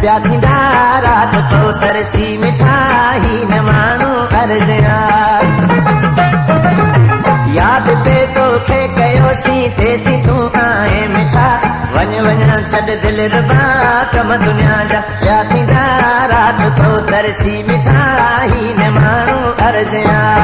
ٻيا ٿيندا رات تو ترسي مٺائي نه ماڻهو ارزيا ياد پي توکي ڪيوسين تيسين تون آئي مٺا وڃ وڃان ڇڏ دل ربا ڪم دنيا جا. ٻيا ٿيندا رات تو ترسي مٺائي نه ماڻهو ارزيا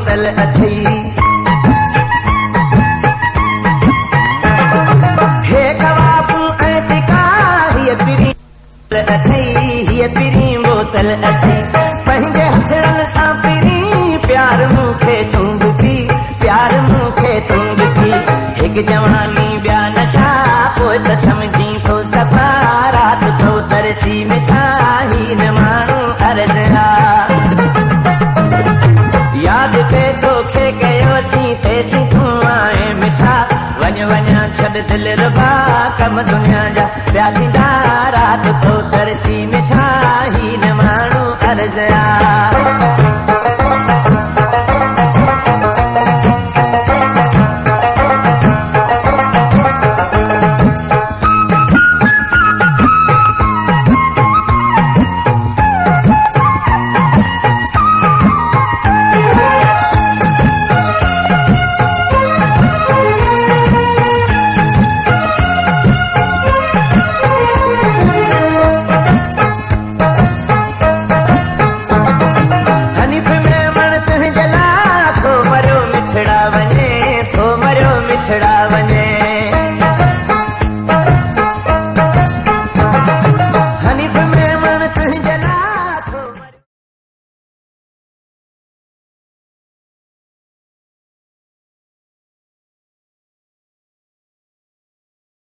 بوتل اٿئي جواني ٻيا نشا پوءِ ته سمجهي ٿو صفا رات ٿو ترسي مٺائي تون آئي مٺا. وڃ وڃان ڇڏ دل ربا ڪم دنيا جا. ٻيا ٿيندا رات تو ترسي مٺائي نه ماڻهو ارزيا